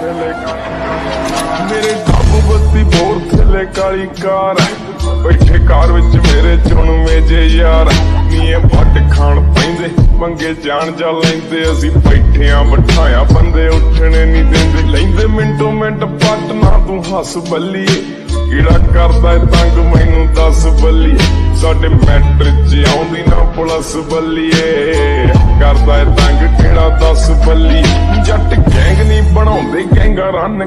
ਥੱਲੇ ਮੇਰੇ ਕਾਬੂ ਬੱਤੀ ਬੋਰ ਥੱਲੇ ਕਾਲੀ ਕਾਰ ਬੈਠੇ ਕਾਰ ਵਿੱਚ ਮੇਰੇ ਚੁਣਵੇਂ ਜੇ ਯਾਰ ਨੀਏ ਵੱਟ ਖਾਣ ਪੈਂਦੇ, ਮੰਗੇ ਜਾਣ ਜਾ ਲੈਂਦੇ। ਅਸੀਂ ਬੈਠਿਆਂ ਬਿਠਾਇਆ ਬੰਦੇ ਉੱਠਣੇ ਨਹੀਂ ਦਿੰਦੇ। ਲੈਂਦੇ ਮਿੰਟੋ ਮਿੰਟ ਪੱਟ, ਨਾ ਤੂੰ ਹੱਸ ਬੱਲੀਏ। ਕਿਹੜਾ ਕਰਦਾ ਏ ਤੰਗ, ਮੈਨੂੰ ਦੱਸ ਬੱਲੀਏ। ਸਾਡੇ ਮੈਟਰ ਚ ਆਉਂਦੀ ਨਾ ਪੁਲਿਸ ਬੱਲੀਏ। ਕਰਦਾ ਏ ਤੰਗ, ਕਿਹੜਾ ਦੱਸ Big Ganger on the